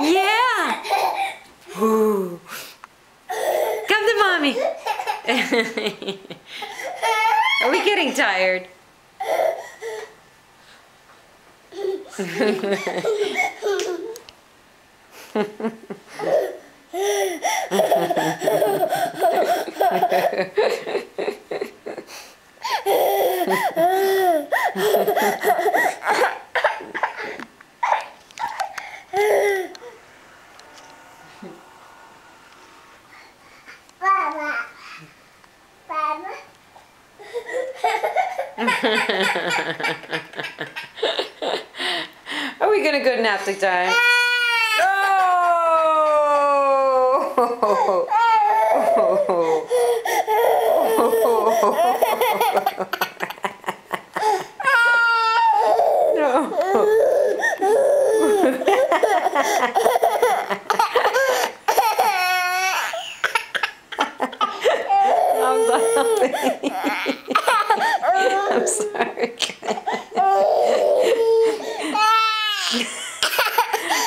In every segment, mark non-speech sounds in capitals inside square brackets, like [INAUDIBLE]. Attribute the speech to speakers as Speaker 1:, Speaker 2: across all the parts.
Speaker 1: Yeah. Ooh. Come to mommy. [LAUGHS] Are we getting tired? [LAUGHS] [LAUGHS] Are we gonna go nap time? [LAUGHS] [LAUGHS] I'm sorry. I'm sorry.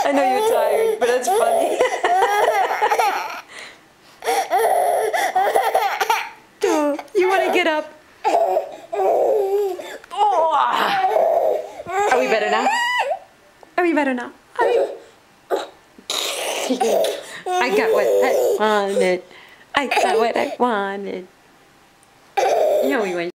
Speaker 1: I know you're tired, but it's funny. Oh, [LAUGHS] you want to get up? Oh. Are we better now? Are we better now? I got what I wanted. I got what I wanted. You know we went